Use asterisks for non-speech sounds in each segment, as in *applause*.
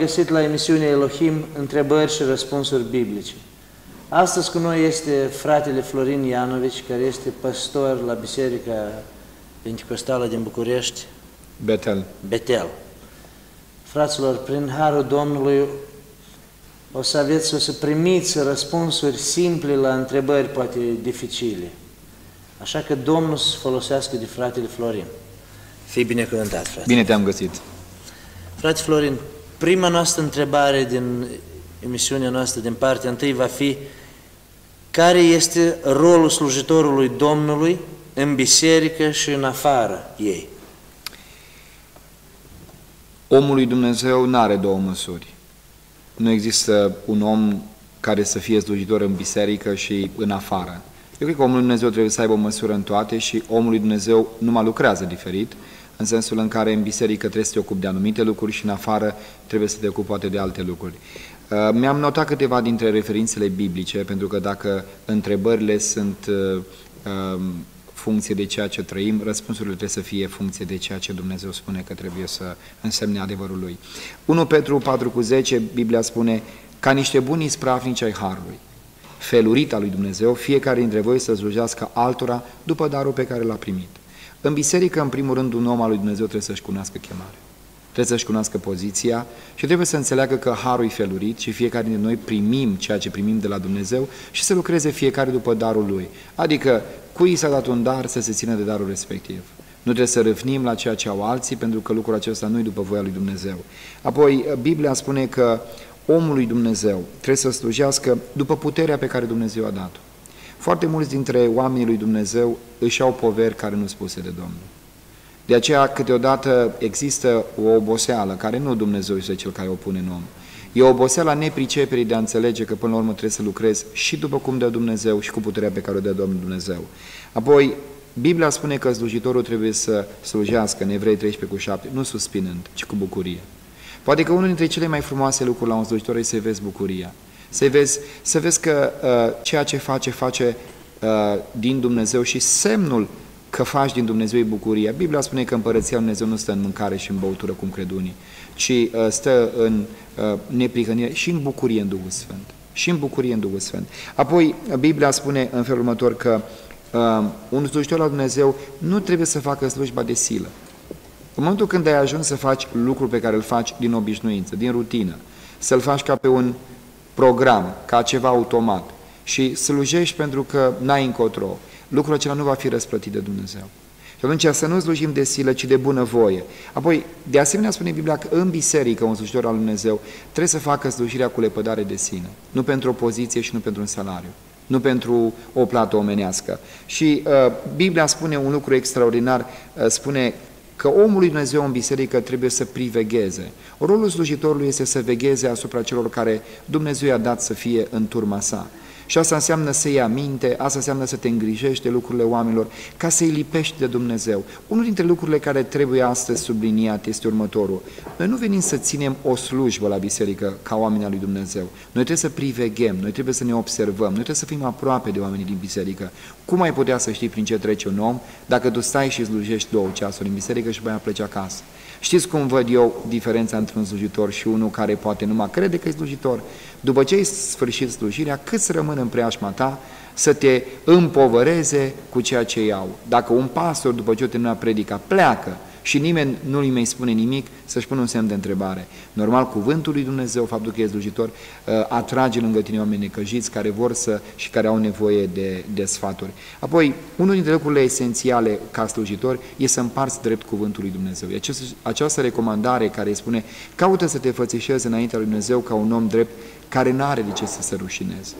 v-am găsit la emisiunea Elohim întrebări și răspunsuri biblice. Astăzi cu noi este fratele Florin Ianovici, care este pastor la Biserica Pentecostală din București, Betel. Betel. Fraților, prin Harul Domnului o să aveți, o să primiți răspunsuri simple la întrebări poate dificile. Așa că Domnul să folosească de fratele Florin. Fii binecuvântat, frate. Bine te-am găsit. Frate Florin, prima noastră întrebare din emisiunea noastră, din partea întâi, va fi care este rolul slujitorului Domnului în biserică și în afară ei? Omul lui Dumnezeu nu are două măsuri. Nu există un om care să fie slujitor în biserică și în afară. Eu cred că omul lui Dumnezeu trebuie să aibă o măsură în toate și omul lui Dumnezeu nu mai lucrează diferit, în sensul în care în biserică trebuie să te ocupi de anumite lucruri și în afară trebuie să te ocupi poate de alte lucruri. Uh, mi-am notat câteva dintre referințele biblice, pentru că dacă întrebările sunt uh, um, funcție de ceea ce trăim, răspunsurile trebuie să fie funcție de ceea ce Dumnezeu spune că trebuie să însemne adevărul Lui. 1 Petru 4 cu 10, Biblia spune, ca niște buni ispravnici ai Harului, felurita lui Dumnezeu, fiecare dintre voi să slujească altora după darul pe care l-a primit. În biserică, în primul rând, un om al lui Dumnezeu trebuie să-și cunoască chemarea. Trebuie să-și cunoască poziția și trebuie să înțeleagă că harul e felurit și fiecare dintre noi primim ceea ce primim de la Dumnezeu și să lucreze fiecare după darul lui. Adică, cui s-a dat un dar să se țină de darul respectiv. Nu trebuie să râvnim la ceea ce au alții, pentru că lucrul acesta nu e după voia lui Dumnezeu. Apoi, Biblia spune că omul lui Dumnezeu trebuie să slujească după puterea pe care Dumnezeu a dat-o. Foarte mulți dintre oamenii lui Dumnezeu își au poveri care nu spuse de Domnul. De aceea, câteodată există o oboseală, care nu Dumnezeu este cel care o pune în om. E oboseala nepriceperii de a înțelege că până la urmă trebuie să lucrezi și după cum dă Dumnezeu și cu puterea pe care o dă Domnul Dumnezeu. Apoi, Biblia spune că slujitorul trebuie să slujească în Evrei 13 cu 7, nu suspinând, ci cu bucurie. Poate că unul dintre cele mai frumoase lucruri la un slujitor este să vezi bucuria. Să vezi, să vezi că uh, ceea ce face, face uh, din Dumnezeu și semnul că faci din Dumnezeu bucuria. Biblia spune că împărăția lui Dumnezeu nu stă în mâncare și în băutură, cum cred unii, ci uh, stă în uh, neprihănire și în bucurie în Duhul Sfânt. Și în bucurie în Duhul Sfânt. Apoi, Biblia spune în felul următor că uh, un slujitor al Dumnezeu nu trebuie să facă slujba de silă. În momentul când ai ajuns să faci lucrul pe care îl faci din obișnuință, din rutină, să-l faci ca pe un program, ca ceva automat și slujești pentru că n-ai încotro, lucrul acela nu va fi răsplătit de Dumnezeu. Și atunci să nu slujim de silă, ci de bunăvoie. Apoi, de asemenea spune Biblia că în biserică un slujitor al Lui Dumnezeu trebuie să facă slujirea cu lepădare de sine, nu pentru o poziție și nu pentru un salariu, nu pentru o plată omenească. Și uh, Biblia spune un lucru extraordinar, uh, spune că omul lui Dumnezeu în biserică trebuie să privegheze. Rolul slujitorului este să vegheze asupra celor care Dumnezeu i-a dat să fie în turma sa. Și asta înseamnă să iei aminte, asta înseamnă să te îngrijești de lucrurile oamenilor, ca să-i lipești de Dumnezeu. Unul dintre lucrurile care trebuie astăzi subliniat este următorul. Noi nu venim să ținem o slujbă la biserică ca oameni al lui Dumnezeu. Noi trebuie să priveghem, noi trebuie să ne observăm, noi trebuie să fim aproape de oamenii din biserică. Cum ai putea să știi prin ce trece un om dacă tu stai și slujești două ceasuri în biserică și mai pleci acasă? Știți cum văd eu diferența între un slujitor și unul care poate numai crede că e slujitor? După ce ai sfârșit slujirea, cât să rămână în preajma ta să te împovăreze cu ceea ce iau. Dacă un pastor, după ce o termina predica, pleacă și nimeni nu îi mai spune nimic, să-și pună un semn de întrebare. Normal, cuvântul lui Dumnezeu, faptul că e slujitor, uh, atrage lângă tine oameni necăjiți care vor să și care au nevoie de, de sfaturi. Apoi, unul dintre lucrurile esențiale ca slujitor e să împarți drept cuvântul lui Dumnezeu. Această, această recomandare care îi spune, caută să te fățișezi înaintea lui Dumnezeu ca un om drept care nu are de ce să se rușineze.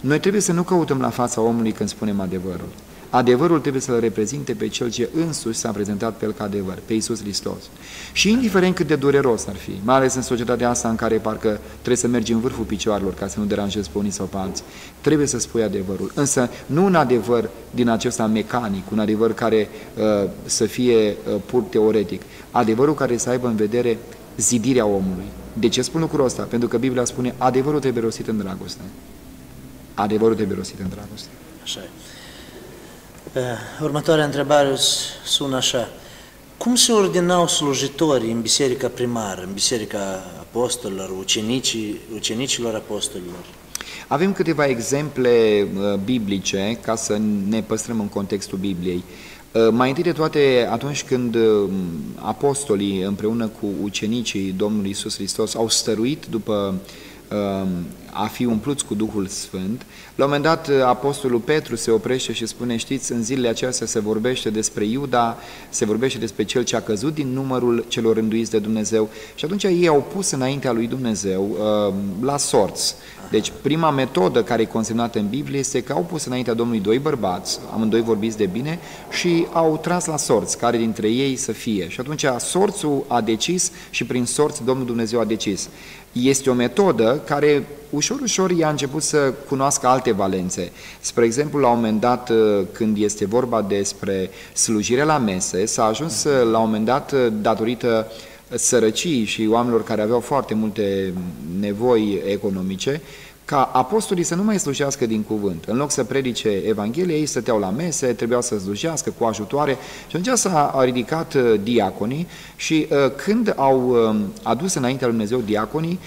Noi trebuie să nu căutăm la fața omului când spunem adevărul. Adevărul trebuie să-L reprezinte pe Cel ce însuși s-a prezentat pe El ca adevăr, pe Iisus Hristos. Și indiferent cât de dureros ar fi, mai ales în societatea asta în care parcă trebuie să mergi în vârful picioarelor ca să nu deranjezi pe unii sau pe alții, trebuie să spui adevărul. Însă nu un adevăr din acesta mecanic, un adevăr care uh, să fie uh, pur teoretic, adevărul care să aibă în vedere zidirea omului. De ce spun lucrul ăsta? Pentru că Biblia spune adevărul trebuie rostit în dragoste. Adevărul trebuie rostit în dragoste. Așa e. Următoarea întrebare sună așa. Cum se ordinau slujitorii în biserica primară, în biserica apostolilor, ucenicii, ucenicilor apostolilor? Avem câteva exemple uh, biblice ca să ne păstrăm în contextul Bibliei. Uh, mai întâi de toate, atunci când uh, apostolii împreună cu ucenicii Domnului Isus Hristos au stăruit după uh, a fi umpluți cu Duhul Sfânt. La un moment dat, Apostolul Petru se oprește și spune, știți, în zilele acestea se vorbește despre Iuda, se vorbește despre cel ce a căzut din numărul celor rânduiți de Dumnezeu și atunci ei au pus înaintea lui Dumnezeu uh, la sorți. Deci prima metodă care e consemnată în Biblie este că au pus înaintea Domnului doi bărbați, amândoi vorbiți de bine, și au tras la sorți, care dintre ei să fie. Și atunci sorțul a decis și prin sorți Domnul Dumnezeu a decis. Este o metodă care ușor, ușor i-a început să cunoască alte valențe. Spre exemplu, la un moment dat, uh, când este vorba despre slujire la mese, s-a ajuns uh, la un moment dat, uh, datorită sărăcii și oamenilor care aveau foarte multe nevoi economice, ca apostolii să nu mai slujească din cuvânt. În loc să predice Evanghelia, ei stăteau la mese, trebuiau să slujească cu ajutoare și atunci s-a ridicat uh, diaconii și uh, când au uh, adus înaintea lui Dumnezeu diaconii,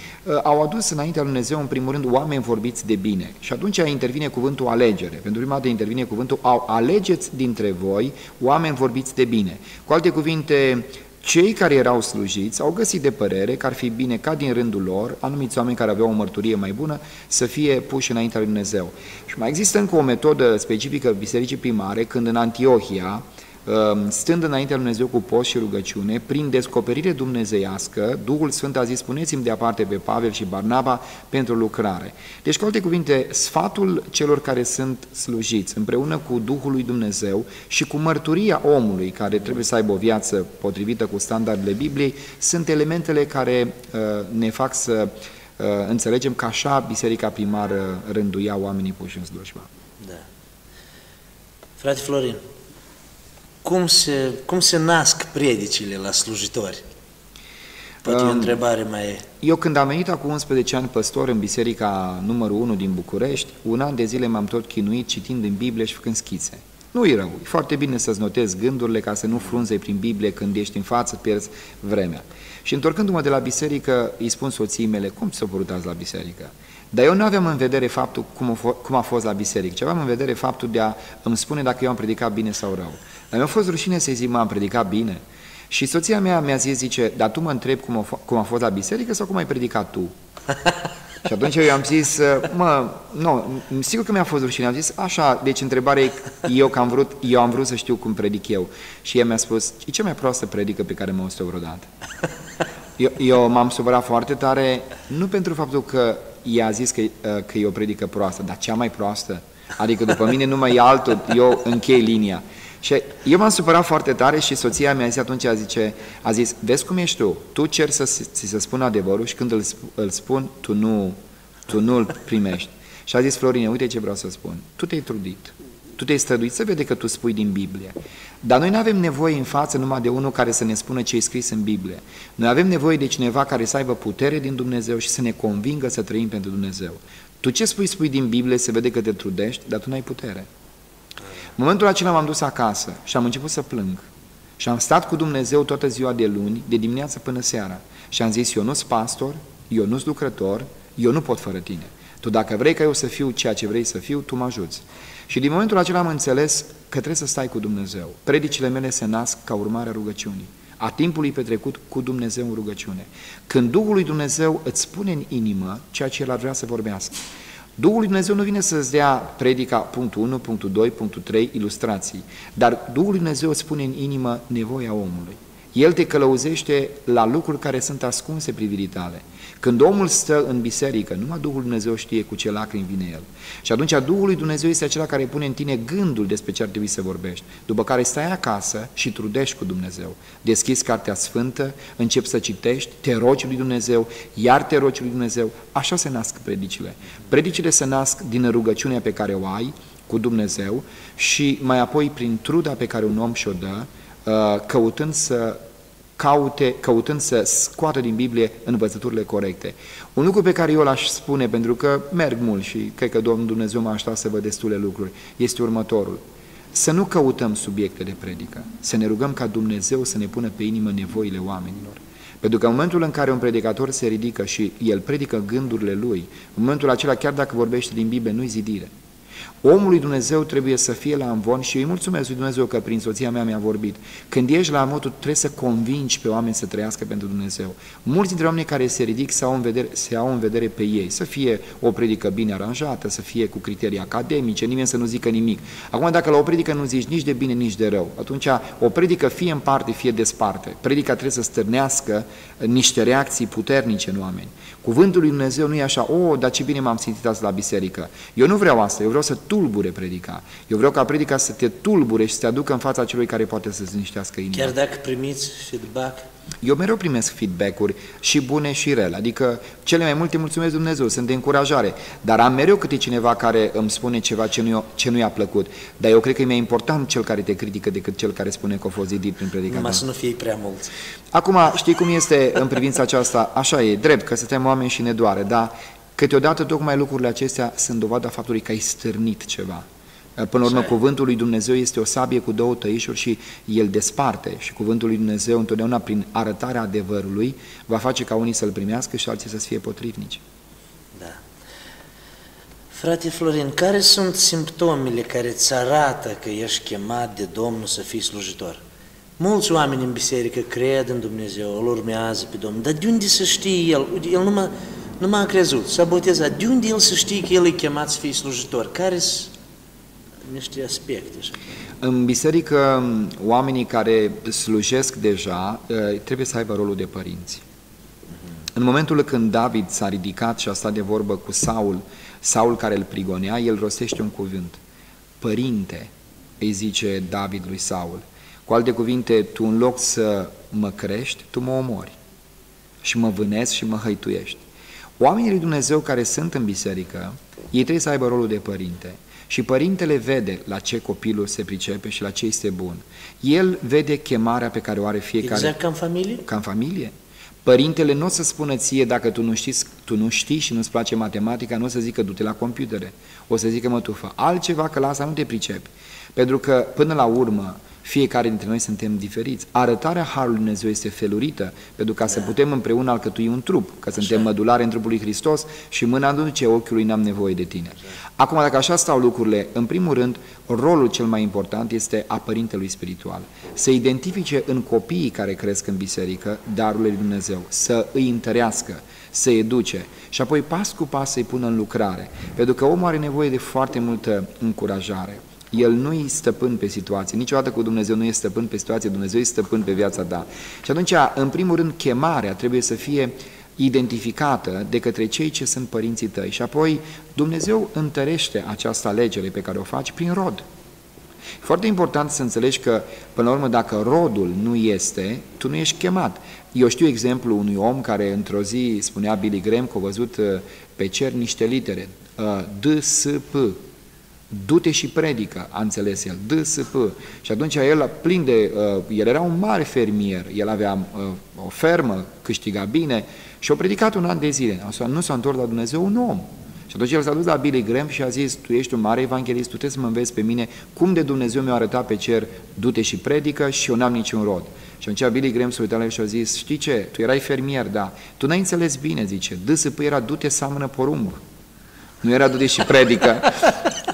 au adus înaintea lui Dumnezeu în primul rând oameni vorbiți de bine. Și atunci intervine cuvântul alegere. Pentru prima dată intervine cuvântul au alegeți dintre voi oameni vorbiți de bine. Cu alte cuvinte, cei care erau slujiți au găsit de părere că ar fi bine ca din rândul lor, anumiți oameni care aveau o mărturie mai bună, să fie puși înaintea lui Dumnezeu. Și mai există încă o metodă specifică bisericii primare, când în Antiohia, Ehm, stând înaintea lui Dumnezeu cu post și rugăciune, prin descoperire dumnezeiască, Duhul Sfânt a zis, puneți-mi deaparte pe Pavel și Barnaba pentru lucrare. Deci, cu alte cuvinte, sfatul celor care sunt slujiți, împreună cu Duhul lui Dumnezeu și cu mărturia omului care trebuie să aibă o viață potrivită cu standardele Bibliei, sunt elementele care uh, ne fac să uh, înțelegem că așa biserica primară rânduia oamenii puși în slujba. Da. Frate Florin, cum se, cum se nasc predicile la slujitori? Poate um, e o întrebare mai... Eu când am venit acum 11 ani păstor în biserica numărul 1 din București, un an de zile m-am tot chinuit citind în Biblie și făcând schițe. Nu e rău, e foarte bine să-ți notezi gândurile ca să nu frunze prin Biblie când ești în față, pierzi vremea. Și întorcându-mă de la biserică, îi spun soției mele, cum s-a părut azi la biserică? Dar eu nu aveam în vedere faptul cum a, cum a fost la biserică, ci aveam în vedere faptul de a îmi spune dacă eu am predicat bine sau rău. Dar mi-a fost rușine să-i zic, mă, am predicat bine. Și soția mea mi-a zis, zice, dar tu mă întrebi cum a, cum a fost la biserică sau cum ai predicat tu? *laughs* și atunci eu i-am zis, mă, nu, sigur că mi-a fost rușine. Am zis, așa, deci întrebarea e, eu, că am vrut, eu am vrut să știu cum predic eu. Și ea mi-a spus, e cea mai proastă predică pe care m-am auzit vreodată. *laughs* Eu, eu m-am supărat foarte tare, nu pentru faptul că ea a zis că, că e o predică proastă, dar cea mai proastă. Adică după mine nu mai e altul, eu închei linia. Și eu m-am supărat foarte tare și soția mea a zis atunci, a, zice, a zis, vezi cum ești tu, tu ceri să ți se spună adevărul și când îl, îl spun, tu nu, tu nu îl primești. Și a zis Florine, uite ce vreau să spun, tu te-ai trudit, tu te-ai străduit să vede că tu spui din Biblie. Dar noi nu avem nevoie în față numai de unul care să ne spună ce e scris în Biblie. Noi avem nevoie de cineva care să aibă putere din Dumnezeu și să ne convingă să trăim pentru Dumnezeu. Tu ce spui, spui din Biblie, se vede că te trudești, dar tu n-ai putere. În momentul acela m-am dus acasă și am început să plâng. Și am stat cu Dumnezeu toată ziua de luni, de dimineață până seara. Și am zis, eu nu sunt pastor, eu nu sunt lucrător, eu nu pot fără tine. Tu dacă vrei ca eu să fiu ceea ce vrei să fiu, tu mă ajuți. Și din momentul acela am înțeles că trebuie să stai cu Dumnezeu. Predicile mele se nasc ca urmare a rugăciunii, a timpului petrecut cu Dumnezeu în rugăciune. Când Duhul lui Dumnezeu îți spune în inimă ceea ce El ar vrea să vorbească. Duhul lui Dumnezeu nu vine să-ți dea predica punctul 1, punctul 2, punctul 3, ilustrații, dar Duhul lui Dumnezeu îți spune în inimă nevoia omului. El te călăuzește la lucruri care sunt ascunse privirii tale. Când omul stă în biserică, numai Duhul Dumnezeu știe cu ce lacrimi vine el. Și atunci Duhul lui Dumnezeu este acela care pune în tine gândul despre ce ar trebui să vorbești. După care stai acasă și trudești cu Dumnezeu. Deschizi Cartea Sfântă, începi să citești, te rogi lui Dumnezeu, iar te rogi lui Dumnezeu. Așa se nasc predicile. Predicile se nasc din rugăciunea pe care o ai cu Dumnezeu și mai apoi prin truda pe care un om și-o dă, uh, căutând să caute, căutând să scoată din Biblie învățăturile corecte. Un lucru pe care eu l-aș spune, pentru că merg mult și cred că Domnul Dumnezeu m-a așteptat să văd destule lucruri, este următorul. să nu căutăm subiecte de predică, să ne rugăm ca Dumnezeu să ne pună pe inimă nevoile oamenilor. Pentru că în momentul în care un predicator se ridică și el predică gândurile lui, în momentul acela, chiar dacă vorbește din Biblie, nu-i zidire. Omul lui Dumnezeu trebuie să fie la învon și îi mulțumesc lui Dumnezeu că prin soția mea mi-a vorbit. Când ești la învon, tu trebuie să convingi pe oameni să trăiască pentru Dumnezeu. Mulți dintre oamenii care se ridic se au, în vedere, se au în vedere pe ei, să fie o predică bine aranjată, să fie cu criterii academice, nimeni să nu zică nimic. Acum, dacă la o predică nu zici nici de bine, nici de rău, atunci o predică fie în parte, fie desparte. Predica trebuie să stârnească niște reacții puternice în oameni. Cuvântul lui Dumnezeu nu e așa, o, oh, dar ce bine m-am simțit azi la biserică. Eu nu vreau asta, eu vreau să tulbure predica. Eu vreau ca predica să te tulbure și să te aducă în fața celui care poate să-ți liniștească inima. Chiar dacă primiți feedback? Eu mereu primesc feedback-uri și bune și rele, adică cele mai multe mulțumesc Dumnezeu, sunt de încurajare, dar am mereu câte cineva care îmi spune ceva ce nu, ce nu i-a plăcut, dar eu cred că e mai important cel care te critică decât cel care spune că a fost zidit prin predica Numai să nu fie prea mulți. Acum, știi cum este în privința aceasta? Așa e, drept, că suntem oameni și ne doare, dar câteodată tocmai lucrurile acestea sunt dovada faptului că ai stârnit ceva. Până la urmă, cuvântul lui Dumnezeu este o sabie cu două tăișuri și el desparte și cuvântul lui Dumnezeu întotdeauna prin arătarea adevărului va face ca unii să-l primească și alții să fie potrivnici. Da. Frate Florin, care sunt simptomele care îți arată că ești chemat de Domnul să fii slujitor? Mulți oameni în biserică cred în Dumnezeu, îl urmează pe Domnul, dar de unde să știe el? El nu m-a, nu m-a crezut, s-a botezat. De unde el să știe că el e chemat să fie slujitor? Care sunt niște aspecte. În biserică, oamenii care slujesc deja ă, trebuie să aibă rolul de părinți. În momentul când David s-a ridicat și a stat de vorbă cu Saul, Saul care îl prigonea, el rostește un cuvânt. Părinte, îi zice David lui Saul. Cu alte cuvinte, tu în loc să mă crești, tu mă omori și mă vânezi și mă hăituiești. Oamenii lui Dumnezeu care sunt în biserică, ei trebuie să aibă rolul de părinte. Și părintele vede la ce copilul se pricepe și la ce este bun. El vede chemarea pe care o are fiecare. Exact ca în familie? Ca în familie. Părintele nu o să spună ție dacă tu nu știți, tu nu știi și nu-ți place matematica, nu o să zică du-te la computere. O să zică mă tu fă altceva că la asta nu te pricepi. Pentru că până la urmă fiecare dintre noi suntem diferiți. Arătarea Harului Dumnezeu este felurită, pentru ca să putem împreună alcătui un trup, că suntem mădulare în trupul lui Hristos și mâna nu ce ochiului n-am nevoie de tine. Acum, dacă așa stau lucrurile, în primul rând, rolul cel mai important este a părintelui spiritual. Să identifice în copiii care cresc în biserică darurile lui Dumnezeu, să îi întărească, să educe și apoi pas cu pas să-i pună în lucrare, pentru că omul are nevoie de foarte multă încurajare. El nu e stăpân pe situație, niciodată cu Dumnezeu nu e stăpân pe situație, Dumnezeu e stăpân pe viața ta. Și atunci, în primul rând, chemarea trebuie să fie identificată de către cei ce sunt părinții tăi și apoi Dumnezeu întărește această alegere pe care o faci prin rod. Foarte important să înțelegi că, până la urmă, dacă rodul nu este, tu nu ești chemat. Eu știu exemplu unui om care într-o zi spunea Billy Graham că a văzut uh, pe cer niște litere, uh, D, S, P, du-te și predică, a înțeles el, D, S, P. Și atunci el plin de, uh, el era un mare fermier, el avea uh, o fermă, câștiga bine și a predicat un an de zile. Nu s-a întors la Dumnezeu un om. Și atunci el s-a dus la Billy Graham și a zis, tu ești un mare evanghelist, tu trebuie să mă înveți pe mine cum de Dumnezeu mi-a arătat pe cer, du-te și predică și eu n-am niciun rod. Și atunci Billy Graham s-a uitat la el și a zis, știi ce, tu erai fermier, da, tu n-ai înțeles bine, zice, D, era du-te seamănă porumb. Nu era du-te și predică. *laughs*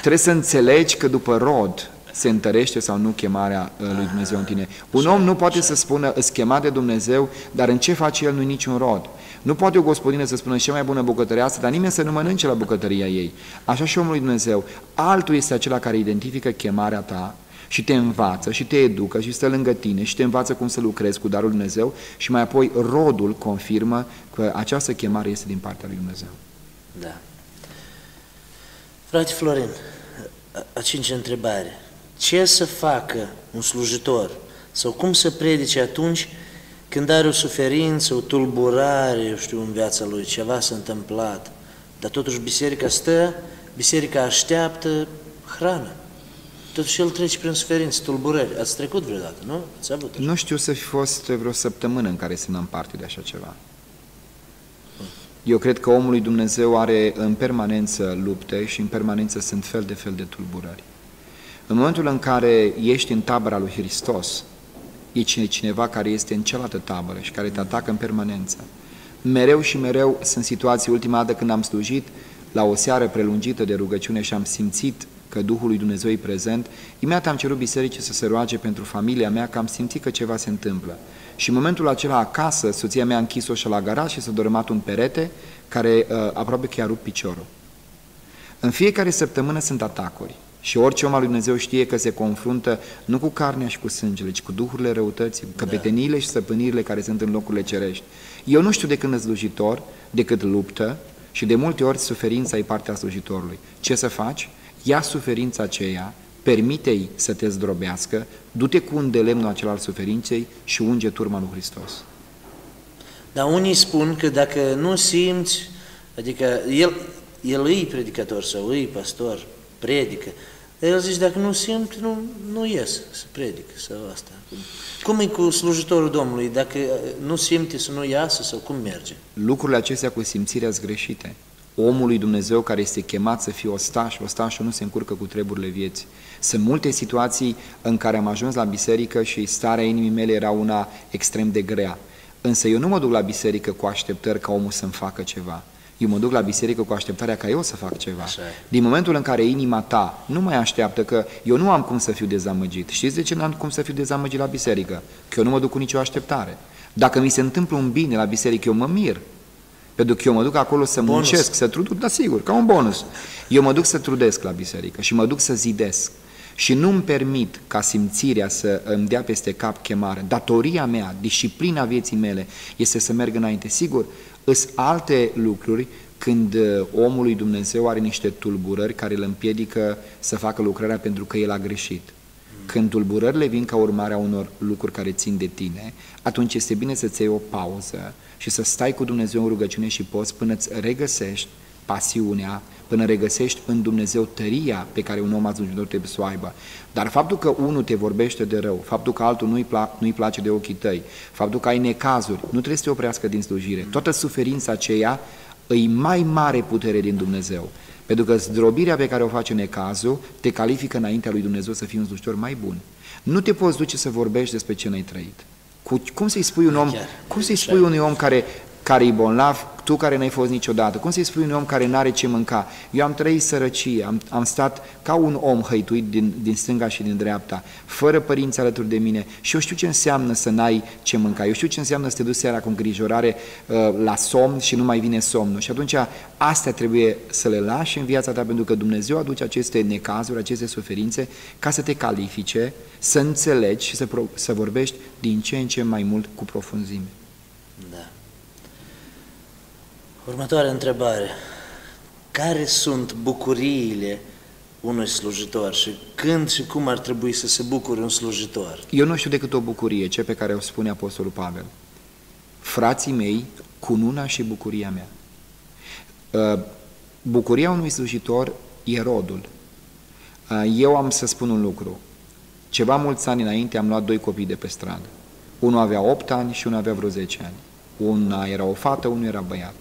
Trebuie să înțelegi că după rod se întărește sau nu chemarea uh, lui Dumnezeu în tine. Un om nu poate să spună, îți chema de Dumnezeu, dar în ce face el nu niciun rod. Nu poate o gospodină să spună cea mai bună bucătărie asta, dar nimeni să nu mănânce la bucătăria ei. Așa și omul lui Dumnezeu. Altul este acela care identifică chemarea ta și te învață și te educă și stă lângă tine și te învață cum să lucrezi cu darul lui Dumnezeu și mai apoi rodul confirmă că această chemare este din partea lui Dumnezeu. Da. Frate Florin, a cincea întrebare. Ce să facă un slujitor sau cum să predice atunci când are o suferință, o tulburare, eu știu, în viața lui, ceva s-a întâmplat, dar totuși biserica stă, biserica așteaptă hrană. Totuși el trece prin suferință, tulburări. Ați trecut vreodată, nu? Ați avut așa? Nu știu să fi fost vreo săptămână în care să n-am parte de așa ceva. Eu cred că omul lui Dumnezeu are în permanență lupte și în permanență sunt fel de fel de tulburări. În momentul în care ești în tabăra lui Hristos, e cineva care este în cealaltă tabără și care te atacă în permanență. Mereu și mereu sunt situații, ultima dată când am slujit, la o seară prelungită de rugăciune și am simțit că Duhul lui Dumnezeu e prezent, imediat am cerut bisericii să se roage pentru familia mea, că am simțit că ceva se întâmplă. Și în momentul acela acasă, soția mea a închis-o și la garaj și s-a dormat un perete care uh, aproape chiar rupt piciorul. În fiecare săptămână sunt atacuri. Și orice om al lui Dumnezeu știe că se confruntă nu cu carnea și cu sângele, ci cu duhurile răutății, cu căpeteniile și stăpânirile care sunt în locurile cerești. Eu nu știu de când slujitor, decât luptă și de multe ori suferința e partea slujitorului. Ce să faci? Ia suferința aceea, permite-i să te zdrobească, du-te cu un de lemnul acela al suferinței și unge turma lui Hristos. Dar unii spun că dacă nu simți, adică el, el îi predicator sau îi pastor, predică, dar el zice, dacă nu simt, nu, nu ies să predică sau asta. Cum e cu slujitorul Domnului? Dacă nu simte să nu iasă sau cum merge? Lucrurile acestea cu simțirea sunt greșite. Omul lui Dumnezeu care este chemat să fie ostaș, ostașul nu se încurcă cu treburile vieții. Sunt multe situații în care am ajuns la biserică și starea inimii mele era una extrem de grea. Însă eu nu mă duc la biserică cu așteptări ca omul să-mi facă ceva. Eu mă duc la biserică cu așteptarea ca eu să fac ceva. Din momentul în care inima ta nu mai așteaptă că eu nu am cum să fiu dezamăgit. Știți de ce nu am cum să fiu dezamăgit la biserică? Că eu nu mă duc cu nicio așteptare. Dacă mi se întâmplă un bine la biserică, eu mă mir. Pentru că eu mă duc acolo să bonus. muncesc, să trudesc, da sigur, ca un bonus. Eu mă duc să trudesc la biserică și mă duc să zidesc. Și nu-mi permit ca simțirea să îmi dea peste cap chemare. Datoria mea, disciplina vieții mele este să merg înainte. Sigur, Îs alte lucruri când uh, omul lui Dumnezeu are niște tulburări care îl împiedică să facă lucrarea pentru că el a greșit. Când tulburările vin ca urmare a unor lucruri care țin de tine, atunci este bine să-ți iei o pauză și să stai cu Dumnezeu în rugăciune și poți până îți regăsești pasiunea, până regăsești în Dumnezeu tăria pe care un om atunci trebuie să o aibă. Dar faptul că unul te vorbește de rău, faptul că altul nu-i, pla- nu place de ochii tăi, faptul că ai necazuri, nu trebuie să te oprească din slujire. Toată suferința aceea îi mai mare putere din Dumnezeu. Pentru că zdrobirea pe care o face necazul te califică înaintea lui Dumnezeu să fii un slujitor mai bun. Nu te poți duce să vorbești despre ce n-ai trăit. Cu, cum să-i spui un om, cum să-i spui unui om care care e bolnav, tu care n-ai fost niciodată. Cum să-i spui unui om care n-are ce mânca? Eu am trăit sărăcie, am, am stat ca un om hăituit din, din stânga și din dreapta, fără părinți alături de mine și eu știu ce înseamnă să n-ai ce mânca. Eu știu ce înseamnă să te duci seara cu îngrijorare uh, la somn și nu mai vine somnul. Și atunci astea trebuie să le lași în viața ta pentru că Dumnezeu aduce aceste necazuri, aceste suferințe ca să te califice, să înțelegi și să, să vorbești din ce în ce mai mult cu profunzime. Da. Următoarea întrebare. Care sunt bucuriile unui slujitor și când și cum ar trebui să se bucure un slujitor? Eu nu știu decât o bucurie, ce pe care o spune Apostolul Pavel. Frații mei, cununa și bucuria mea. Uh, bucuria unui slujitor e rodul. Uh, eu am să spun un lucru. Ceva mulți ani înainte am luat doi copii de pe stradă. Unul avea 8 ani și unul avea vreo 10 ani. Una era o fată, unul era băiat.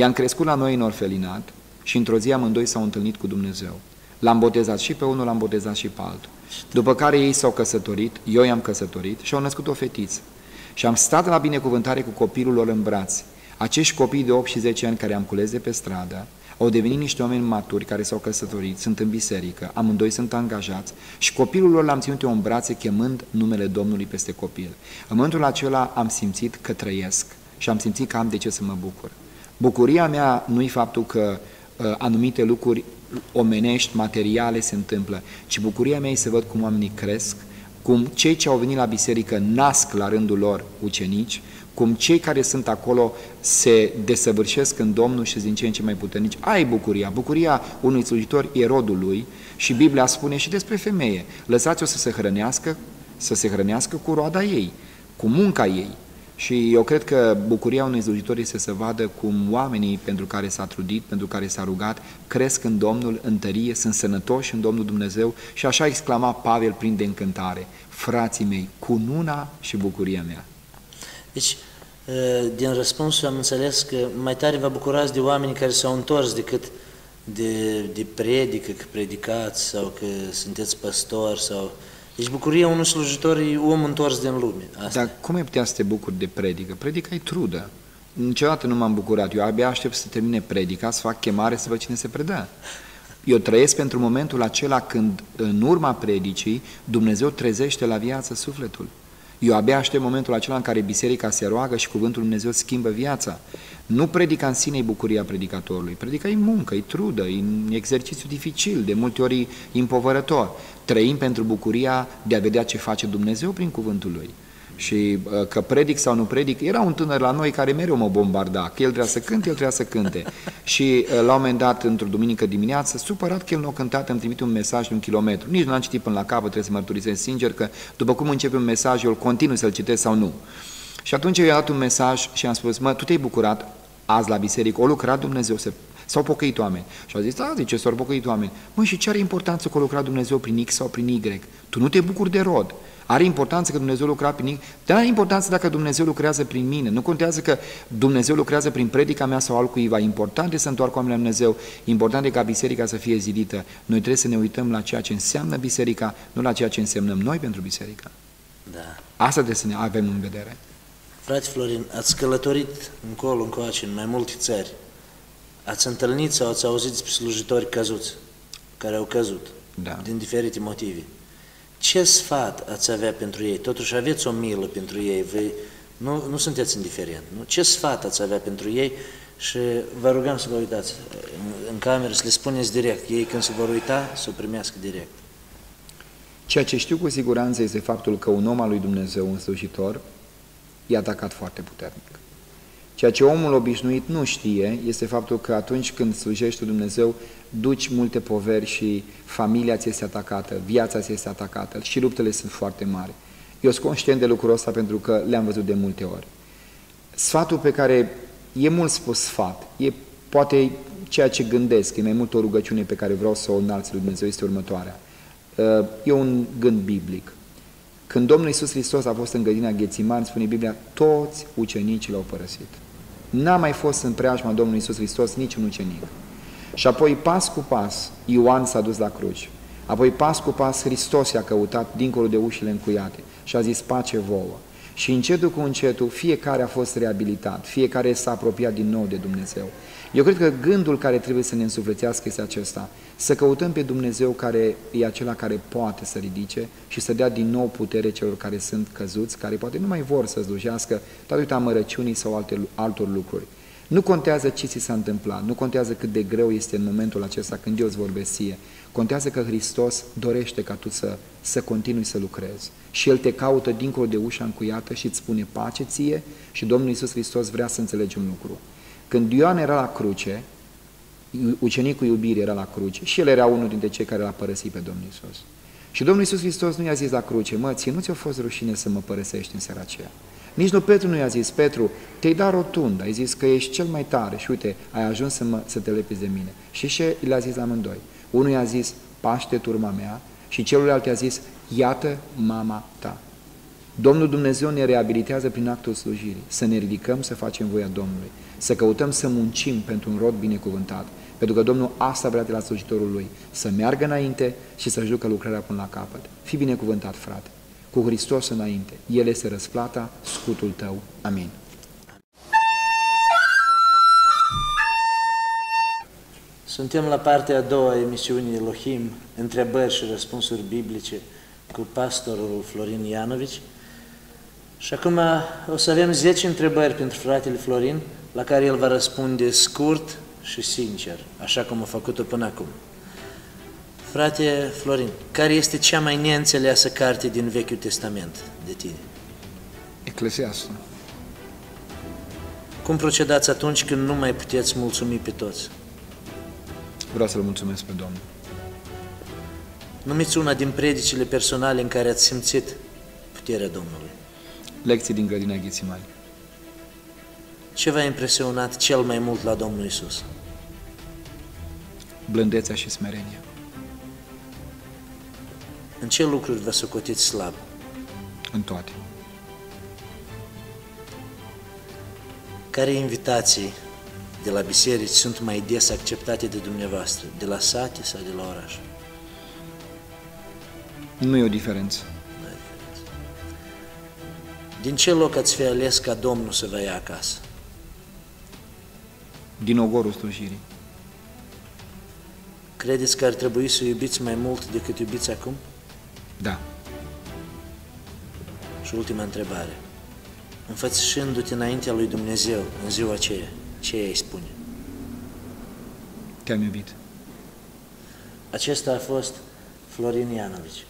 I-am crescut la noi în orfelinat și într-o zi amândoi s-au întâlnit cu Dumnezeu. L-am botezat și pe unul, l-am botezat și pe altul. După care ei s-au căsătorit, eu i-am căsătorit și au născut o fetiță. Și am stat la binecuvântare cu copilul lor în brațe. Acești copii de 8 și 10 ani care am cules de pe stradă au devenit niște oameni maturi care s-au căsătorit, sunt în biserică, amândoi sunt angajați și copilul lor l-am ținut eu în brațe chemând numele Domnului peste copil. În momentul acela am simțit că trăiesc și am simțit că am de ce să mă bucur. Bucuria mea nu-i faptul că uh, anumite lucruri omenești, materiale se întâmplă, ci bucuria mea e să văd cum oamenii cresc, cum cei ce au venit la biserică nasc la rândul lor ucenici, cum cei care sunt acolo se desăvârșesc în Domnul și din ce în ce mai puternici. Ai bucuria. Bucuria unui slujitor e rodul lui și Biblia spune și despre femeie. Lăsați-o să se hrănească, să se hrănească cu roada ei, cu munca ei. Și eu cred că bucuria unui slujitor este să vadă cum oamenii pentru care s-a trudit, pentru care s-a rugat, cresc în Domnul în tărie, sunt sănătoși în Domnul Dumnezeu și așa exclama Pavel prin de încântare, frații mei, cununa și bucuria mea. Deci, din răspunsul am înțeles că mai tare vă bucurați de oameni care s-au întors decât de, de predică, că predicați sau că sunteți păstori sau... Deci bucuria unui slujitor e om întors din lume. Asta. Dar cum ai putea să te bucuri de predică? Predica e trudă. Niciodată nu m-am bucurat. Eu abia aștept să termine predica, să fac chemare, să văd cine se predă. Eu trăiesc pentru momentul acela când, în urma predicii, Dumnezeu trezește la viață sufletul. Eu abia aștept momentul acela în care biserica se roagă și cuvântul Dumnezeu schimbă viața. Nu predica în sine e bucuria predicatorului. Predica e muncă, e trudă, e un exercițiu dificil, de multe ori împovărător. Trăim pentru bucuria de a vedea ce face Dumnezeu prin cuvântul Lui și uh, că predic sau nu predic, era un tânăr la noi care mereu mă bombarda, că el trebuia să cânte, el trebuia să cânte. *laughs* Și uh, la un moment dat, într-o duminică dimineață, supărat că el nu a cântat, îmi trimite un mesaj de un kilometru. Nici nu l-am citit până la capăt, trebuie să mărturisesc sincer că după cum începe un mesaj, eu îl continui să-l citesc sau nu. Și atunci eu i-am dat un mesaj și am spus, mă, tu te-ai bucurat azi la biserică, o lucrat Dumnezeu, să S-au pocăit oameni. Și au zis, da, zice, s-au pocăit oameni. Măi, și ce are importanță că a lucrat Dumnezeu prin X sau prin Y? Tu nu te bucuri de rod. Are importanță că Dumnezeu lucra prin mine, dar are importanță dacă Dumnezeu lucrează prin mine. Nu contează că Dumnezeu lucrează prin predica mea sau altcuiva. Important este să întoarcă oamenii la Dumnezeu. Important e ca biserica să fie zidită. Noi trebuie să ne uităm la ceea ce înseamnă biserica, nu la ceea ce însemnăm noi pentru biserica. Da. Asta trebuie să ne avem în vedere. Frate Florin, ați călătorit încolo, încoace, în mai multe țări. Ați întâlnit sau ați auzit despre slujitori căzuți, care au căzut, Da. din diferite motive. Ce sfat ați avea pentru ei? Totuși aveți o milă pentru ei, voi nu, nu sunteți indiferent. Nu? Ce sfat ați avea pentru ei? Și vă rugăm să vă uitați în, în cameră, să le spuneți direct. Ei când se vor uita, să o primească direct. Ceea ce știu cu siguranță este faptul că un om al lui Dumnezeu, un slujitor, e atacat foarte puternic. Ceea ce omul obișnuit nu știe este faptul că atunci când slujești Dumnezeu, duci multe poveri și familia ți este atacată, viața ți este atacată și luptele sunt foarte mari. Eu sunt conștient de lucrul ăsta pentru că le-am văzut de multe ori. Sfatul pe care e mult spus sfat, e poate ceea ce gândesc, e mai mult o rugăciune pe care vreau să o înalți lui Dumnezeu, este următoarea. E un gând biblic. Când Domnul Iisus Hristos a fost în grădina Ghețiman, spune Biblia, toți ucenicii l-au părăsit. N-a mai fost în preajma Domnului Iisus Hristos niciun ucenic. Și apoi, pas cu pas, Ioan s-a dus la cruci. Apoi, pas cu pas, Hristos i-a căutat dincolo de ușile încuiate și a zis pace vouă. Și încetul cu încetul, fiecare a fost reabilitat, fiecare s-a apropiat din nou de Dumnezeu. Eu cred că gândul care trebuie să ne însuflețească este acesta, să căutăm pe Dumnezeu care e acela care poate să ridice și să dea din nou putere celor care sunt căzuți, care poate nu mai vor să slujească datorită amărăciunii sau alte, altor lucruri. Nu contează ce ți s-a întâmplat, nu contează cât de greu este în momentul acesta când eu îți vorbesc ție. Contează că Hristos dorește ca tu să, să continui să lucrezi. Și El te caută dincolo de ușa încuiată și îți spune pace ție și Domnul Iisus Hristos vrea să înțelegi un lucru. Când Ioan era la cruce, ucenicul iubirii era la cruce și el era unul dintre cei care l-a părăsit pe Domnul Iisus. Și Domnul Iisus Hristos nu i-a zis la cruce, mă, ție nu ți-a fost rușine să mă părăsești în seara aceea. Nici nu Petru nu i-a zis, Petru, te-ai dat rotund, ai zis că ești cel mai tare și uite, ai ajuns să, mă, să te lepiți de mine. Și ce le-a zis la amândoi? Unul i-a zis, paște turma mea și celălalt i-a zis, iată mama ta. Domnul Dumnezeu ne reabilitează prin actul slujirii, să ne ridicăm, să facem voia Domnului, să căutăm să muncim pentru un rod binecuvântat, pentru că Domnul asta vrea de la slujitorul lui, să meargă înainte și să-și ducă lucrarea până la capăt. Fii binecuvântat, frate, cu Hristos înainte. El este răsplata, scutul tău. Amin. Suntem la partea a doua a emisiunii Elohim, întrebări și răspunsuri biblice cu pastorul Florin Ianovici. Și acum o să avem 10 întrebări pentru fratele Florin, la care el va răspunde scurt și sincer, așa cum a făcut-o până acum. Frate Florin, care este cea mai neînțeleasă carte din Vechiul Testament de tine? Eclesiastul. Cum procedați atunci când nu mai puteți mulțumi pe toți? Vreau să-L mulțumesc pe Domnul. Numiți una din predicile personale în care ați simțit puterea Domnului. Lecții din grădina Ghețimani. Ce v-a impresionat cel mai mult la Domnul Isus? Blândețea și smerenia. În ce lucruri vă socotiți slab? În toate. Care invitații de la biserici sunt mai des acceptate de dumneavoastră? De la sate sau de la oraș? Nu e o diferență. Din ce loc ați fi ales ca Domnul să vă ia acasă? Din ogorul slujirii. Credeți că ar trebui să iubiți mai mult decât iubiți acum? Da. Și ultima întrebare. Înfățișându-te înaintea lui Dumnezeu în ziua aceea, ce îi spune? Te-am iubit. Acesta a fost Florin Ianovici.